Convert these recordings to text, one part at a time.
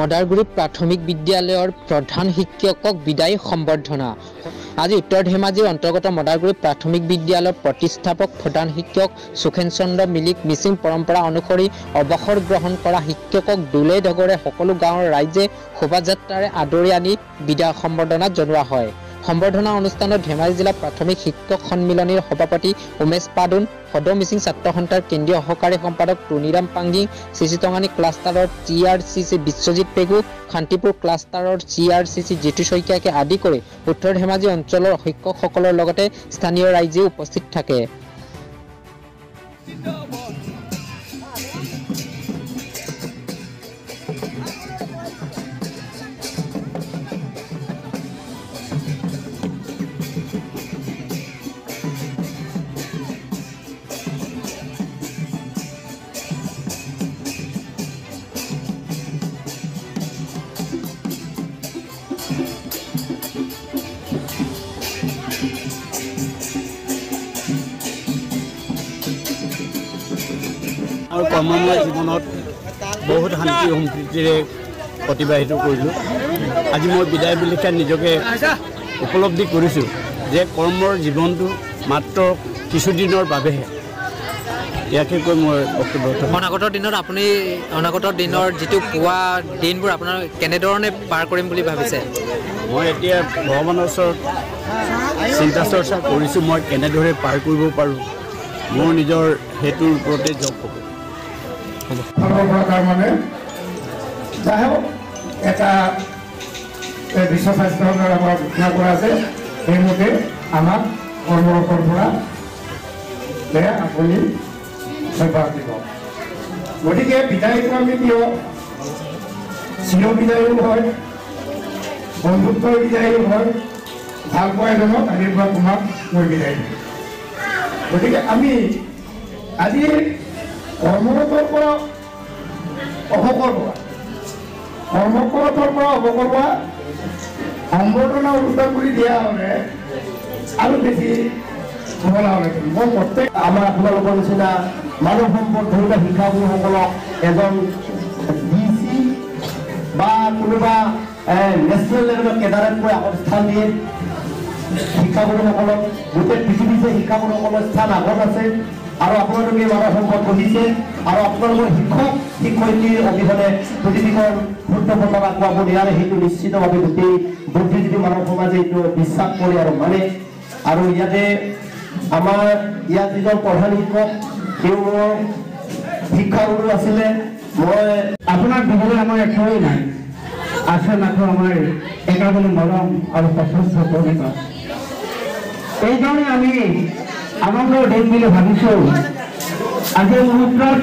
মদাৰগুৰি প্ৰাথমিক বিদ্যালয়ৰ প্ৰধান শিক্ষকক বিদায়ী সম্বৰ্ধনা। আজি উত্তৰ ধেমাজিৰ অন্তৰ্গত মদাৰগুৰি প্ৰাথমিক বিদ্যালয়ৰ প্ৰতিষ্ঠাপক প্ৰধান শিক্ষক সুখেন চন্দ্ৰ মিলিক মিচিং পৰম্পৰা অনুসৰি অৱসৰ গ্ৰহণ কৰা শিক্ষকক দোলে ডগৰে সকলো গাঁৱৰ ৰাইজে শোভাযাত্ৰাৰে আদৰি আনি বিদায় সম্বৰ্ধনা জনোৱা হয়। সম্বৰ্ধনা অনুষ্ঠানত ধেমাজি জিলা প্ৰাথমিক শিক্ষক সন্মিলনীৰ সভাপতি উমেশ পাদুন সদৌ মিচিং ছাত্ৰ সন্থাৰ কেন্দ্ৰীয় সহকাৰী সম্পাদক Tuniram Pangging চিচিটঙানী ক্লাষ্টাৰৰ T R C C Biswajit Pegu Shantipur ক্লাষ্টাৰৰ C R C C Jitu শইকীয়াকে আদি কৰি উত্তৰ ধেমাজি অঞ্চলৰ শিক্ষকসকলৰ লগতে স্থানীয় ৰাইজেও উপস্থিত থাকে। আৰু কৰ্মময় জীৱনত বহুত শান্তি সম্প্ৰীতিৰে অতিবাহিত কৰিলোঁ। আজি মই বিদায় বিলিখা নিজকে উপলব্ধি কৰিছোঁ যে কৰ্মৰ জীৱনটো মাত্ৰ কিছুদিনৰ বাবেহে। ইয়াকে কৈ মই বক্তব্য। অনাগত দিনত আপুনি অনাগত দিনৰ যিটো পোৱা দিনবোৰ আপোনাৰ কেনেধৰণে পাৰ কৰিম বুলি ভাবিছে? মই এতিয়া ভগৱানৰ ওচৰত চিন্তা চৰ্চা কৰিছোঁ মই কেনেদৰে পাৰ কৰিব পাৰোঁ। মোৰ নিজৰ সেইটোৰ ওপৰতে জব হ'ব। তাৰমানে যাই হওক এটা বিশ্ব স্বাস্থ্য পৰা ঘোষণা কৰা আছে সেইমতে আমাক কৰ্মৰতৰ পৰা আপুনি অভ্যাস দিব গতিকে বিদায়টো আমি কিয় চিৰ বিদায়ো হয় বন্ধুত্বৰ বিদায়ো হয় ভাল পোৱা এজনক আজিৰ পৰা তোমাক মই বিদায় দিম। গতিকে আমি আজি কৰ্মৰতৰ পৰা অৱসৰ হোৱা কৰ্মকৰতৰ পৰা অৱসৰ হোৱা সম্বৰ্ধনা অনুষ্ঠান কৰি দিয়া হ'লে আৰু বেছি মই প্ৰত্যেক আমাৰ আপোনালোকৰ নিচিনা মানৱ সম্পদ ধৰি লোৱা শিক্ষাগুৰুসকলক এজন ডি চি বা কোনোবা নেশ্যনেল লেভেলত কেডাৰত গৈ আগত স্থান দিয়ে। শিক্ষাগুৰুসকলক গোটেই পৃথিৱীতে শিক্ষাগুৰুসকলৰ স্থান আগত আছে। আৰু আপোনালোকে মানৱ সম্পদ গঢ়িছে। আৰু আপোনালোকৰ শিক্ষক শিক্ষয়িত্ৰীৰ অবিহনে পৃথিৱীখন পথত আগুৱাব নোৱাৰে সেইটো নিশ্চিতভাৱে গোটেই বুদ্ধিজীৱী মানৱ সমাজে এইটো বিশ্বাস কৰে আৰু মানে। আৰু ইয়াতে আমাৰ ইয়াত যিজন প্ৰধান শিক্ষক তেওঁ মোৰ শিক্ষাগুৰু আছিলে। মই আপোনাক দিবলৈ আমাৰ একোৱেই নাই। আছে মাথো আমাৰ একাডেমি মৰম আৰু সশস্ত্ৰ প্ৰণিত এইকাৰণে আমি আনন্দৰ দিন বুলি ভাবিছোঁ আজিৰ মুহূৰ্তত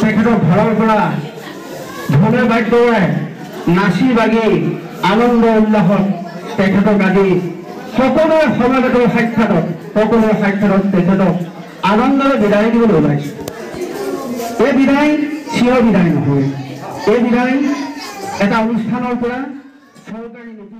তেখেতৰ ঘৰৰ পৰা ধনে বাদ্যৰে নাচি বাগি আনন্দ উল্লাসত তেখেতক আজি সকলোৰে সমাগতৰ সাক্ষাতত সকলোৰে সাক্ষাতত তেখেতক আনন্দৰে বিদায় দিবলৈ ওলাইছে। এই বিদায় চিৰ বিদায় নহয়। এই বিদায় এটা অনুষ্ঠানৰ পৰা চৰকাৰী নীতি